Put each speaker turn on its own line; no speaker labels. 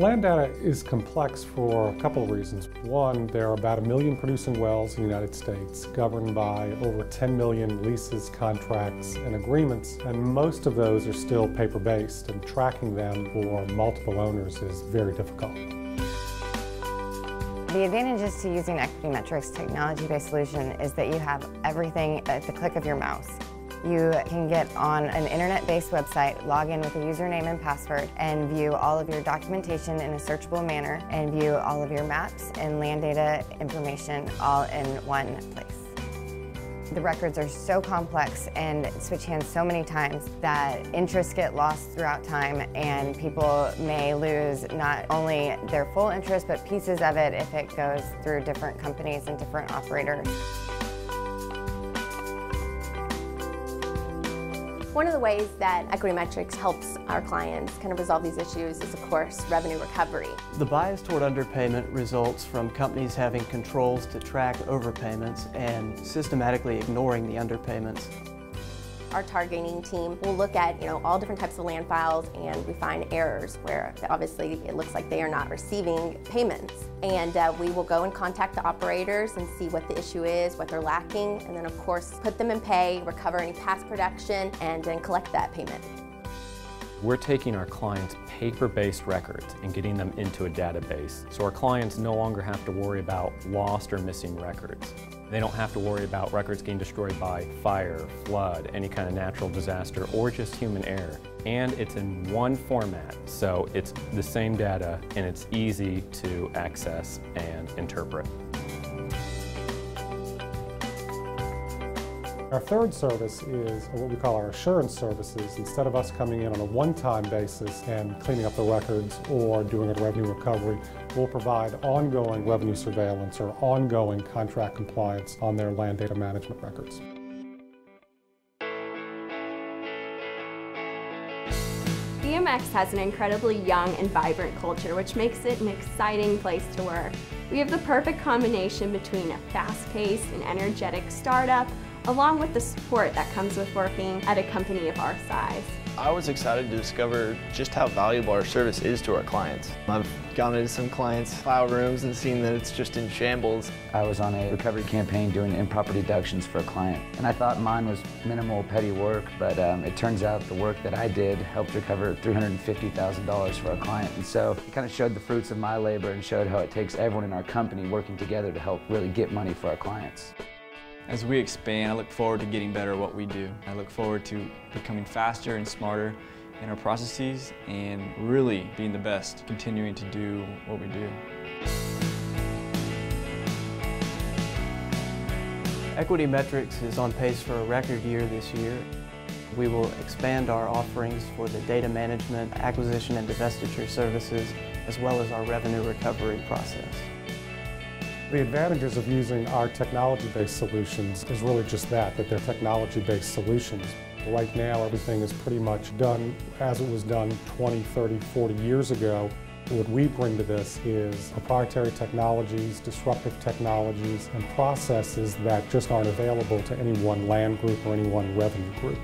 Land data is complex for a couple of reasons. One, there are about a million producing wells in the United States, governed by over 10 million leases, contracts, and agreements, and most of those are still paper-based, and tracking them for multiple owners is very difficult.
The advantages to using EquityMetrix technology-based solution is that you have everything at the click of your mouse. You can get on an internet-based website, log in with a username and password, and view all of your documentation in a searchable manner, and view all of your maps and land data information all in one place. The records are so complex and switch hands so many times that interests get lost throughout time and people may lose not only their full interest but pieces of it if it goes through different companies and different operators.
One of the ways that EquityMetrix helps our clients kind of resolve these issues is, of course, revenue recovery.
The bias toward underpayment results from companies having controls to track overpayments and systematically ignoring the underpayments.
Our targeting team will look at you know all different types of land files and we find errors where obviously it looks like they are not receiving payments. And uh, we will go and contact the operators and see what the issue is, what they're lacking, and then of course put them in pay, recover any past production, and then collect that payment.
We're taking our clients' paper-based records and getting them into a database so our clients no longer have to worry about lost or missing records. They don't have to worry about records getting destroyed by fire, flood, any kind of natural disaster, or just human error. And it's in one format, so it's the same data and it's easy to access and interpret.
Our third service is what we call our assurance services. Instead of us coming in on a one-time basis and cleaning up the records or doing a revenue recovery, we'll provide ongoing revenue surveillance or ongoing contract compliance on their land data management records.
BMX has an incredibly young and vibrant culture, which makes it an exciting place to work. We have the perfect combination between a fast-paced and energetic startup along with the support that comes with working at a company of our size.
I was excited to discover just how valuable our service is to our clients. I've gone into some clients' file rooms and seen that it's just in shambles.
I was on a recovery campaign doing improper deductions for a client, and I thought mine was minimal, petty work, but um, it turns out the work that I did helped recover $350,000 for a client, and so it kind of showed the fruits of my labor and showed how it takes everyone in our company working together to help really get money for our clients.
As we expand, I look forward to getting better at what we do. I look forward to becoming faster and smarter in our processes and really being the best, continuing to do what we do.
EquityMetrix is on pace for a record year this year. We will expand our offerings for the data management, acquisition and divestiture services, as well as our revenue recovery process.
The advantages of using our technology-based solutions is really just that, that they're technology-based solutions. Right now, everything is pretty much done as it was done 20, 30, 40 years ago. What we bring to this is proprietary technologies, disruptive technologies, and processes that just aren't available to any one land group or any one revenue group.